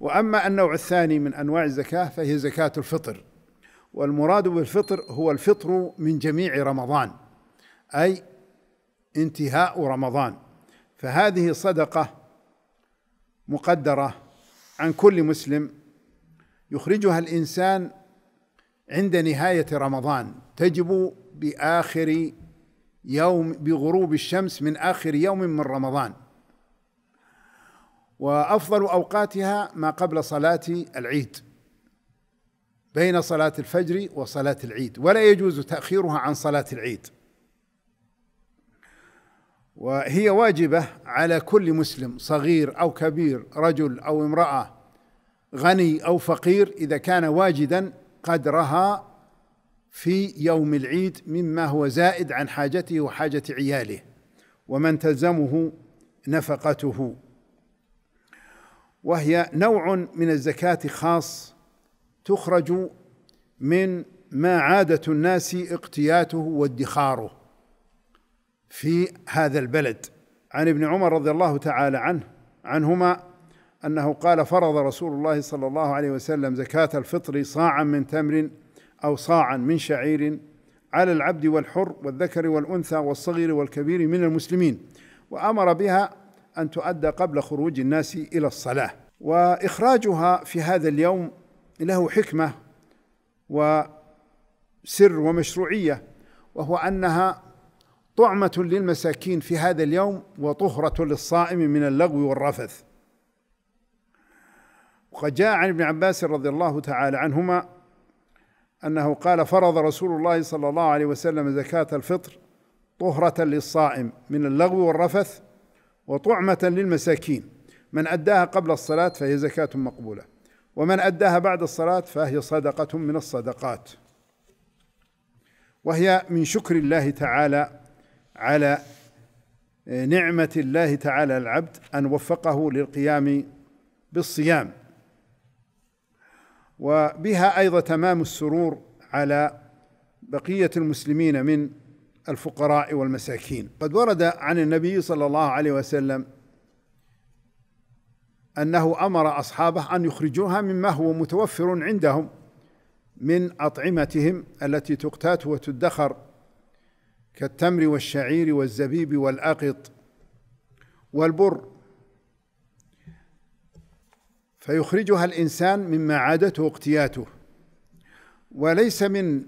وأما النوع الثاني من أنواع الزكاة فهي زكاة الفطر. والمراد بالفطر هو الفطر من جميع رمضان أي انتهاء رمضان. فهذه صدقة مقدرة عن كل مسلم يخرجها الإنسان عند نهاية رمضان. تجب بآخر يوم بغروب الشمس من آخر يوم من رمضان. وأفضل أوقاتها ما قبل صلاة العيد بين صلاة الفجر وصلاة العيد ولا يجوز تأخيرها عن صلاة العيد. وهي واجبة على كل مسلم صغير أو كبير رجل أو امرأة غني أو فقير إذا كان واجدا قدرها في يوم العيد مما هو زائد عن حاجته وحاجة عياله ومن تلزمه نفقته. وهي نوع من الزكاة خاص تخرج من ما عادة الناس اقتياته وادخاره في هذا البلد. عن ابن عمر رضي الله تعالى عنه عنهما أنه قال فرض رسول الله صلى الله عليه وسلم زكاة الفطر صاعا من تمر أو صاعا من شعير على العبد والحر والذكر والأنثى والصغير والكبير من المسلمين وأمر بها أن تؤدى قبل خروج الناس إلى الصلاة. وإخراجها في هذا اليوم له حكمة وسر ومشروعية وهو أنها طعمة للمساكين في هذا اليوم وطهرة للصائم من اللغو والرفث. وقد جاء عن ابن عباس رضي الله تعالى عنهما أنه قال فرض رسول الله صلى الله عليه وسلم زكاة الفطر طهرة للصائم من اللغو والرفث وطعمة للمساكين. من أداها قبل الصلاة فهي زكاة مقبولة. ومن أداها بعد الصلاة فهي صدقة من الصدقات. وهي من شكر الله تعالى على نعمة الله تعالى العبد أن وفقه للقيام بالصيام. وبها أيضا تمام السرور على بقية المسلمين من الفقراء والمساكين. قد ورد عن النبي صلى الله عليه وسلم أنه أمر أصحابه أن يخرجوها مما هو متوفر عندهم من أطعمتهم التي تقتات وتدخر كالتمر والشعير والزبيب والأقط والبر. فيخرجها الإنسان مما عادته اقتياته وليس من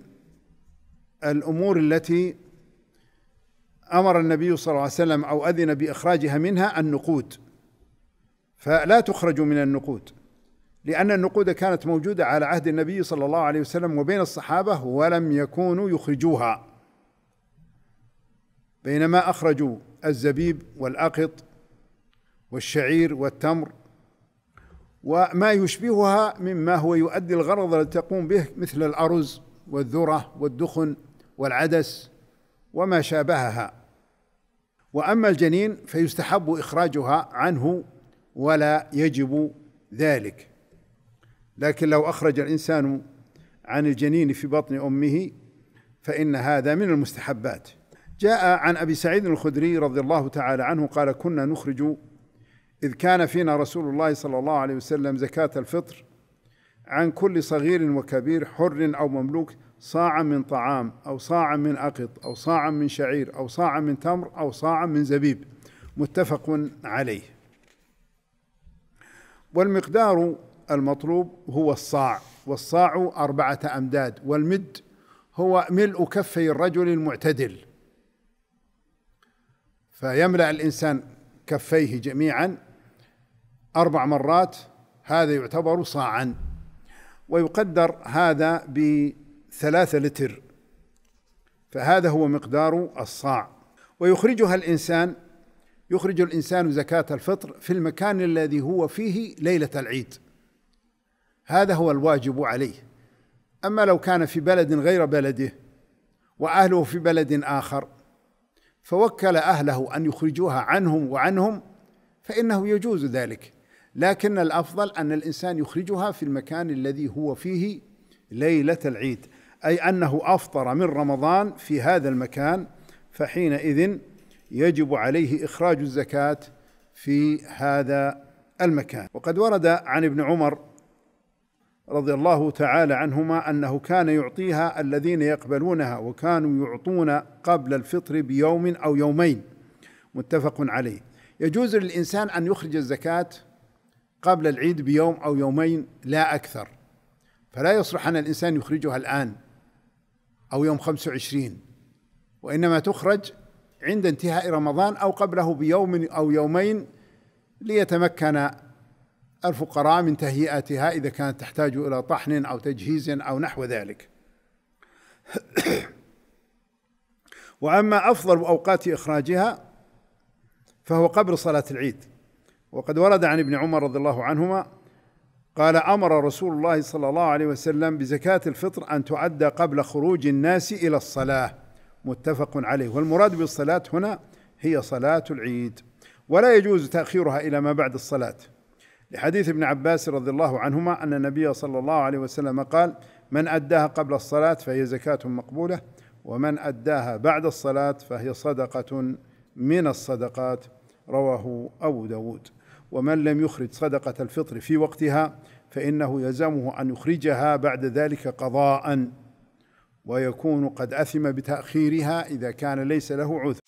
الأمور التي أمر النبي صلى الله عليه وسلم أو أذن بإخراجها منها النقود. فلا تخرج من النقود لأن النقود كانت موجودة على عهد النبي صلى الله عليه وسلم وبين الصحابة ولم يكونوا يخرجوها. بينما أخرجوا الزبيب والأقط والشعير والتمر وما يشبهها مما هو يؤدي الغرض الذي تقوم به مثل الأرز والذرة والدخن والعدس وما شابهها. وأما الجنين فيستحب إخراجها عنه ولا يجب ذلك. لكن لو أخرج الإنسان عن الجنين في بطن أمه فإن هذا من المستحبات. جاء عن أبي سعيد الخدري رضي الله تعالى عنه قال كنا نخرج إذ كان فينا رسول الله صلى الله عليه وسلم زكاة الفطر عن كل صغير وكبير حر أو مملوك صاعا من طعام أو صاعا من أقط أو صاعا من شعير أو صاعا من تمر أو صاعا من زبيب. متفق عليه. والمقدار المطلوب هو الصاع. والصاع أربعة أمداد. والمد هو ملء كفي الرجل المعتدل. فيملأ الإنسان كفيه جميعا أربع مرات. هذا يعتبر صاعا. ويقدر هذا بثلاثة لتر. فهذا هو مقدار الصاع. ويخرجها الإنسان يخرج الإنسان زكاة الفطر في المكان الذي هو فيه ليلة العيد. هذا هو الواجب عليه. أما لو كان في بلد غير بلده وأهله في بلد آخر فوكل أهله أن يخرجوها عنهم وعنهم فإنه يجوز ذلك. لكن الأفضل أن الإنسان يخرجها في المكان الذي هو فيه ليلة العيد أي أنه أفطر من رمضان في هذا المكان فحينئذ يجب عليه إخراج الزكاة في هذا المكان. وقد ورد عن ابن عمر رضي الله تعالى عنهما أنه كان يعطيها الذين يقبلونها وكانوا يعطون قبل الفطر بيوم أو يومين متفق عليه. يجوز للإنسان أن يخرج الزكاة قبل العيد بيوم أو يومين لا أكثر. فلا يصلح أن الإنسان يخرجها الآن أو يوم 25 وإنما تخرج عند انتهاء رمضان أو قبله بيوم أو يومين ليتمكن الفقراء من تهيئتها إذا كانت تحتاج إلى طحن أو تجهيز أو نحو ذلك. وأما أفضل أوقات إخراجها فهو قبل صلاة العيد. وقد ورد عن ابن عمر رضي الله عنهما قال أمر رسول الله صلى الله عليه وسلم بزكاة الفطر أن تعد قبل خروج الناس إلى الصلاة. متفق عليه. والمراد بالصلاة هنا هي صلاة العيد. ولا يجوز تأخيرها إلى ما بعد الصلاة. لحديث ابن عباس رضي الله عنهما أن النبي صلى الله عليه وسلم قال من أداها قبل الصلاة فهي زكاة مقبولة ومن أداها بعد الصلاة فهي صدقة من الصدقات. رواه أبو داود. ومن لم يخرج صدقة الفطر في وقتها فإنه يلزمه أن يخرجها بعد ذلك قضاء ويكون قد أثم بتأخيرها إذا كان ليس له عذر.